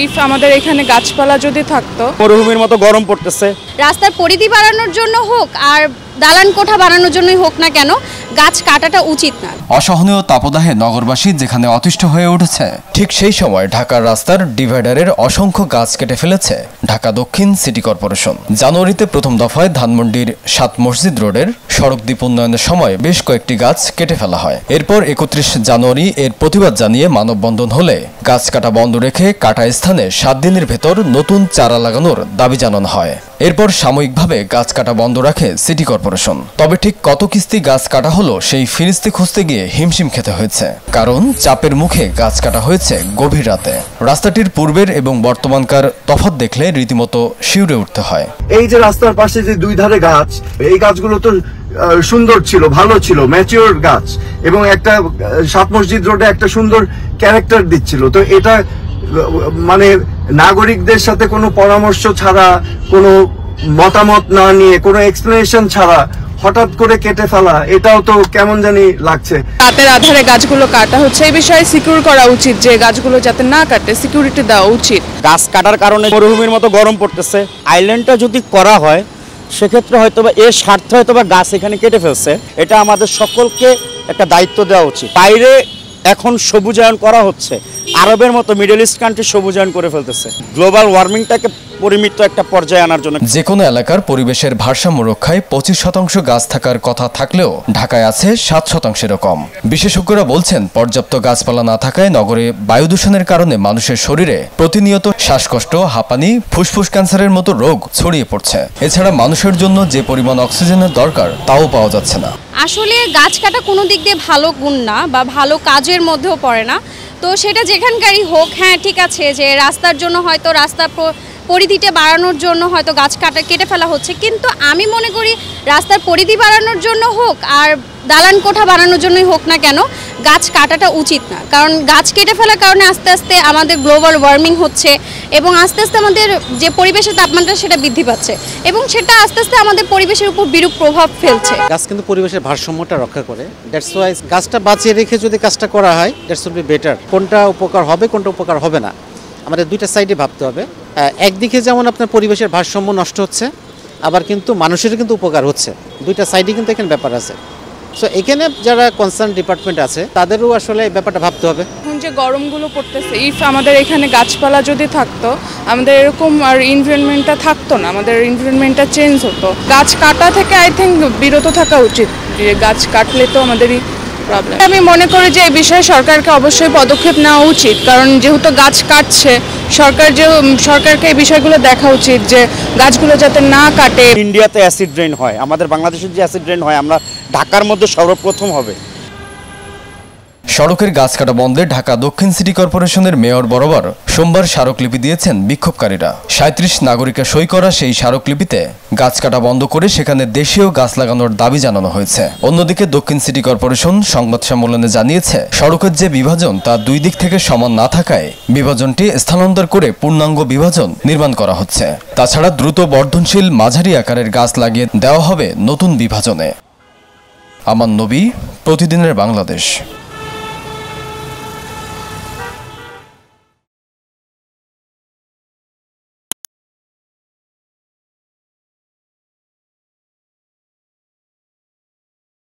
If আমাদের এখানে গাছপালা যদি থাকতো। মরুভূমির মতো গরম পড়তেছে। রাস্তার পরিধি বাড়ানোর জন্য হোক আর দালান কোঠা বানানোর জন্যই হোক না কেন, গাছ কাটাটা উচিত না। অসহনীয় তাপদাহে নগরবাসী যেখানে অতিষ্ঠ হয়ে উঠেছে, ঠিক সেই সময় ঢাকার রাস্তার ডিভাইডারের অসংখ্য গাছ কেটে ফেলেছে ঢাকা দক্ষিণ সিটি কর্পোরেশন। জানুয়ারিতে প্রথম দফায় ধানমন্ডির সাত মসজিদ রোডের সড়ক দ্বীপ উন্নয়নের সময় বেশ কয়েকটি গাছ কেটে ফেলা হয়। এরপর একত্রিশ জানুয়ারি এর প্রতিবাদ জানিয়ে মানববন্ধন হলে গাছ কাটা বন্ধ রেখে কাটা স্থানে সাত দিনের ভেতর নতুন চারা লাগানোর দাবি জানানো হয়। এরপর সাময়িকভাবে গাছ কাটা বন্ধ রাখে সিটি কর্পোরেশন। তবে ঠিক কত কিস্তি গাছ কাটা হলো সেই ফিরিস্তি খুঁজতে গিয়ে হিমশিম খেতে হয়েছে। কারণ চাপের মুখে গাছ কাটা হয়েছে গভীর রাতে। রাস্তাটির পূর্বের এবং বর্তমানকার তফাৎ দেখলে রীতিমতো শিউরে উঠতে হয়। এই যে রাস্তার পাশে যে দুই ধারে গাছ, এই গাছগুলো তো সুন্দর ছিল, ভালো ছিল ম্যাচিওর গাছ। এবং একটা সাত মসজিদ রোডে একটা সুন্দর ক্যারেক্টার দিচ্ছিল। তো এটা মানে নাগরিকদের সাথে কোনো পরামর্শ ছাড়া কোনো মতামত না নিয়ে কোনো এক্সপ্লেনেশন ছাড়া হঠাৎ করে কেটে ফেলা এটাও তো কেমন জানি লাগছে। রাতের আধারে গাছগুলো কাটা হচ্ছে এই বিষয়ে সিকিউর করা উচিত যে গাছগুলো যাতে না কাটে সিকিউরিটি দেওয়া উচিত। গাছ কাটার কারণে মরুভূমির মতো গরম পড়তেছে। আইল্যান্ডটা যদি করা হয় সেক্ষেত্রে হয়তো বা এর স্বার্থে হয়তো বা গাছ এখানে কেটে ফেলছে। এটা আমাদের সকলকে একটা দায়িত্ব দেওয়া উচিত। বাইরে এখন সবুজায়ন করা হচ্ছে। আরবের মতো মিডল ইস্ট কান্ট্রি সবুজায়ন করে ফেলতেছে। গ্লোবাল ওয়ার্মিংটাকে পরিমিত একটা পর্যায়ে আনার জন্য যে কোনো এলাকার পরিবেশের ভারসাম্য রক্ষায় পঁচিশ শতাংশ গাছ থাকার কথা থাকলেও ঢাকায় আছে সাত শতাংশেরও কম বিশেষজ্ঞরা বলছেন পর্যাপ্ত গাছপালা না থাকায় নগরে বায়ু দূষণের কারণে মানুষের শরীরে প্রতিনিয়ত শ্বাসকষ্ট হাঁপানি ফুসফুস ক্যান্সারের মতো রোগ ছড়িয়ে পড়ছে। এছাড়া মানুষের জন্য যে পরিমাণ অক্সিজেনের দরকার তাও পাওয়া যাচ্ছে না। আসলে গাছ কাটা কোনো দিক দিয়ে ভালো গুণ না বা ভালো কাজের মধ্যেও পড়ে না। তো সেটা যেখানকারই হোক হ্যাঁ ঠিক আছে যে রাস্তার জন্য হয়তো রাস্তা পরিধিটা বাড়ানোর জন্য হয়তো গাছ কাটা, কেটে ফেলা হচ্ছে। কিন্তু আমি মনে করি রাস্তার পরিধি বাড়ানোর জন্য হোক আর দালান কোঠা বানানোর জন্যই হোক না কেন, গাছ কাটাটা উচিত না। কারণ গাছ কেটে ফেলার কারণে আস্তে আস্তে আমাদের গ্লোবাল ওয়ার্মিং হচ্ছে এবং আস্তে আস্তে আমাদের যে পরিবেশের তাপমাত্রা সেটা বৃদ্ধি পাচ্ছে এবং সেটা আস্তে আস্তে আমাদের পরিবেশের উপর বিরূপ প্রভাব ফেলছে। গাছ কিন্তু পরিবেশের ভারসাম্যটা রক্ষা করে। দ্যাটস ওয়াই গাছটা বাঁচিয়ে রেখে যদি কাজটা করা হয় দ্যাটস উড বি বেটার কোনটা উপকার হবে, কোনটা উপকার হবে না, আমাদের দুইটা সাইডে ভাবতে হবে। একদিকে যেমন আপনার পরিবেশের ভারসাম্য নষ্ট হচ্ছে, আবার কিন্তু মানুষের কিন্তু উপকার হচ্ছে। দুইটা সাইডে কিন্তু এখানে ব্যাপার আছে। সো এখানে যারা কনসার্ন ডিপার্টমেন্ট আছে, তাদেরও আসলে এই ব্যাপারটা ভাবতে হবে। এখন যে গরমগুলো পড়তেছে ইফ আমাদের এখানে গাছপালা যদি থাকতো, আমাদের এরকম আর ইনভারনমেন্টটা থাকতো না, আমাদের ইনভারনমেন্টটা চেঞ্জ হতো। গাছ কাটা থেকে আই থিঙ্ক বিরত থাকা উচিত গাছ কাটলে তো আমাদেরই প্রবলেম আমি মনে করি যে এই বিষয়ে সরকারকে অবশ্যই পদক্ষেপ নেওয়া উচিত কারণ যেহেতু গাছ কাটছে সরকার যে সরকারকে এই বিষয়গুলো দেখা উচিত যে গাছগুলো যাতে না কাটে। ইন্ডিয়াতে অ্যাসিড ড্রেন হয় আমাদের বাংলাদেশের যে অ্যাসিড ড্রেন হয় আমরা ঢাকার মধ্যে সর্বপ্রথম হবে। সড়কের গাছ কাটা বন্ধে ঢাকা দক্ষিণ সিটি কর্পোরেশনের মেয়র বরাবর সোমবার স্মারকলিপি দিয়েছেন বিক্ষোভকারীরা। সাঁত্রিশ নাগরিকের সই করা সেই স্মারকলিপিতে গাছ কাটা বন্ধ করে সেখানে দেশীয় গাছ লাগানোর দাবি জানানো হয়েছে। অন্যদিকে দক্ষিণ সিটি কর্পোরেশন সংবাদ সম্মেলনে জানিয়েছে, সড়কের যে বিভাজন তা দুই দিক থেকে সমান না থাকায় বিভাজনটি স্থানান্তর করে পূর্ণাঙ্গ বিভাজন নির্মাণ করা হচ্ছে। তাছাড়া দ্রুত বর্ধনশীল মাঝারি আকারের গাছ লাগিয়ে দেওয়া হবে নতুন বিভাজনে। আমার নবী, প্রতিদিনের বাংলাদেশ।